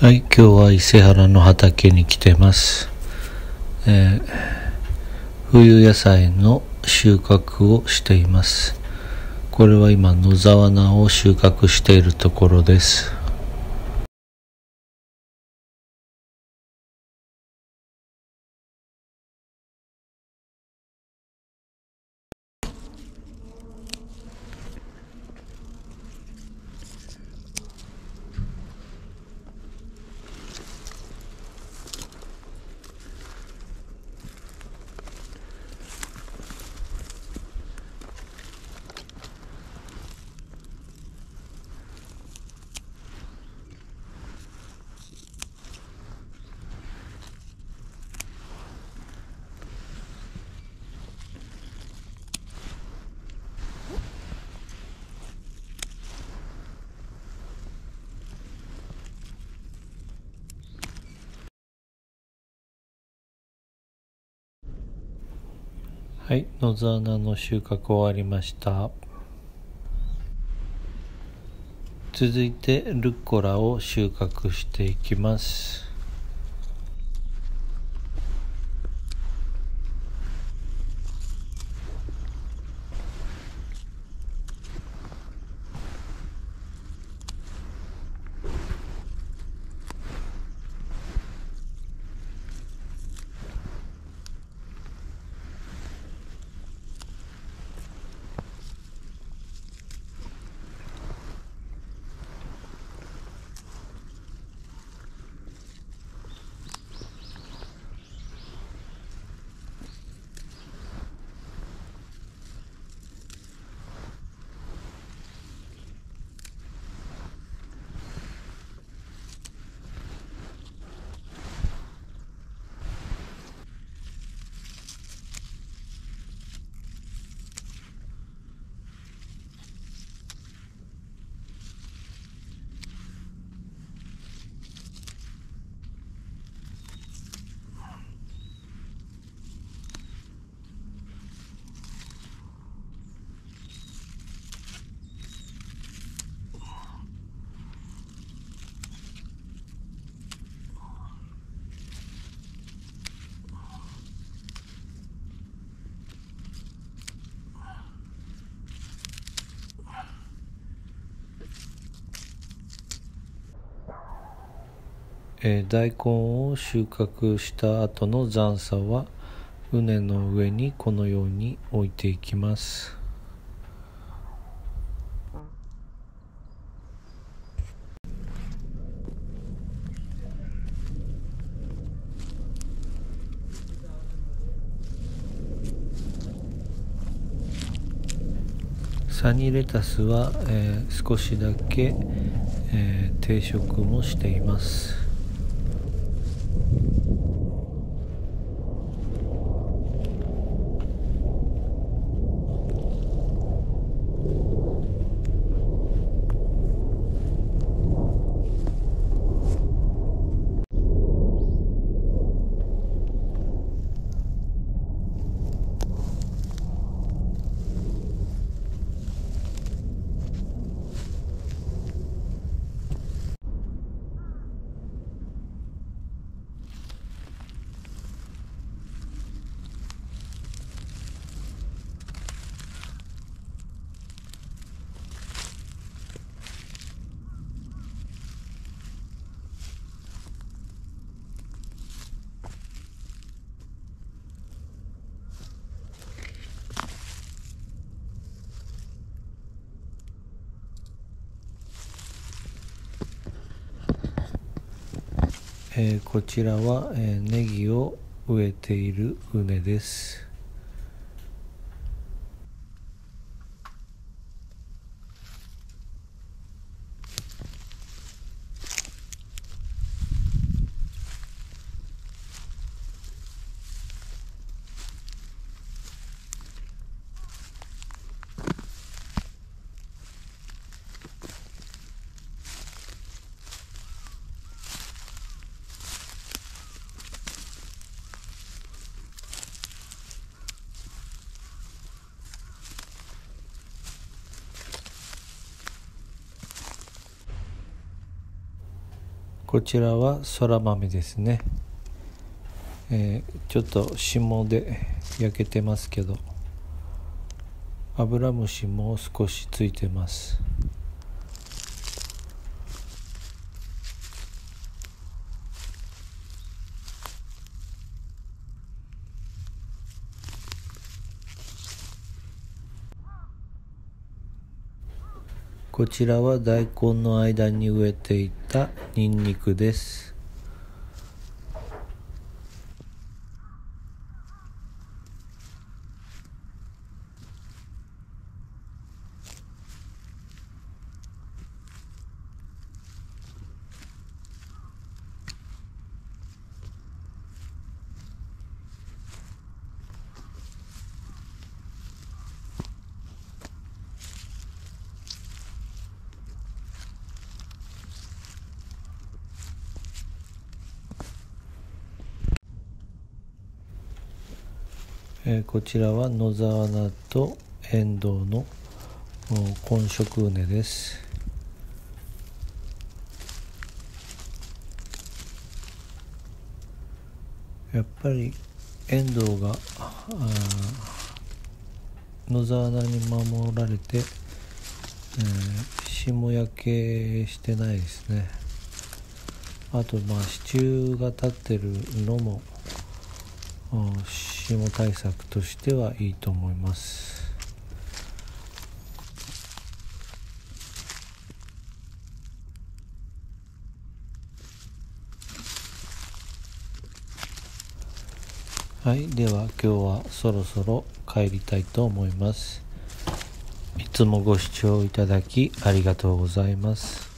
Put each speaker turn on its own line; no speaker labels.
はい、今日は伊勢原の畑に来てます。えー冬野菜の収穫をしています。これは今野沢菜を収穫しているところです。はい、野沢菜の収穫終わりました。続いてルッコラを収穫していきます。えー大根を収穫した後の残さは畝の上にこのように置いていきます。サニーレタスは、えー少しだけ、えー定食もしています。えーこちらは、えーネギを植えている畝です。こちらはそら豆ですね、えー、ちょっと霜で焼けてますけどアブラムシも少しついてます。こちらは大根の間に植えていたニンニクです。えー、こちらは野沢菜とエンドウの混色畝です。やっぱりエンドウが野沢菜に守られて、えー、霜焼けしてないですね。あとまあ支柱が立ってるのも霜対策としてはいいと思います。はい。では今日はそろそろ帰りたいと思います。いつもご視聴いただきありがとうございます。